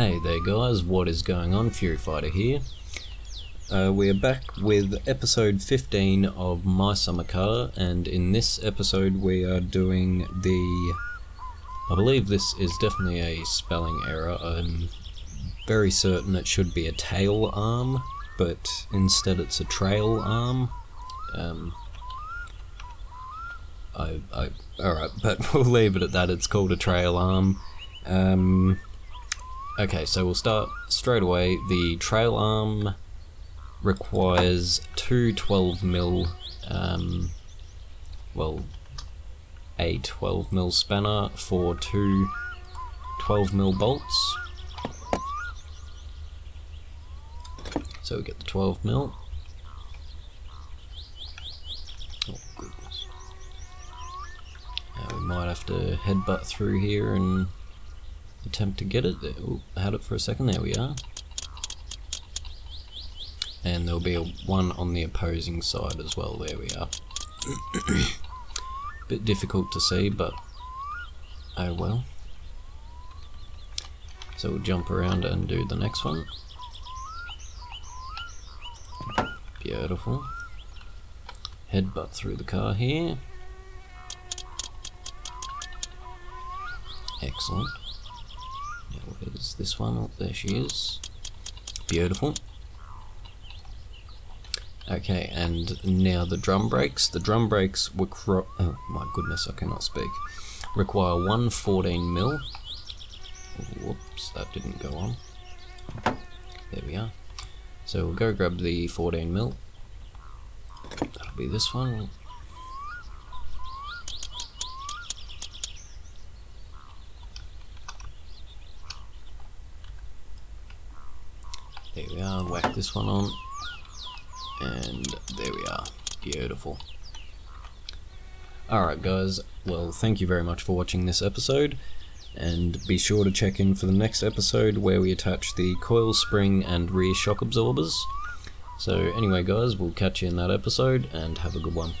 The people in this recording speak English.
Hey there guys, what is going on? Fury Fighter here. Uh, we are back with episode 15 of My Summer Car, and in this episode we are doing the... I believe this is definitely a spelling error. I'm very certain it should be a tail arm, but instead it's a trail arm. Um, I, I, alright, but we'll leave it at that. It's called a trail arm. Um, okay, so we'll start straight away. The trail arm requires two 12 mil, um, well, a 12 mil spanner for two 12 mil bolts. So we get the 12 mil. Oh goodness. Now we might have to headbutt through here and attempt to get it. Ooh, had it for a second, there we are. And there'll be a one on the opposing side as well, there we are. Bit difficult to see, but oh well. So we'll jump around and do the next one. Beautiful. Headbutt through the car here. Excellent. Where's this one? Oh, there she is. Beautiful. Okay, and now the drum brakes. The drum brakes require. Oh my goodness, I cannot speak. Require one 14 mil. Whoops, that didn't go on. There we are. So we'll go grab the 14 mil. That'll be this one. There we are, whack this one on. And there we are. Beautiful. Alright guys, well thank you very much for watching this episode and be sure to check in for the next episode where we attach the coil spring and rear shock absorbers. So anyway guys, we'll catch you in that episode and have a good one.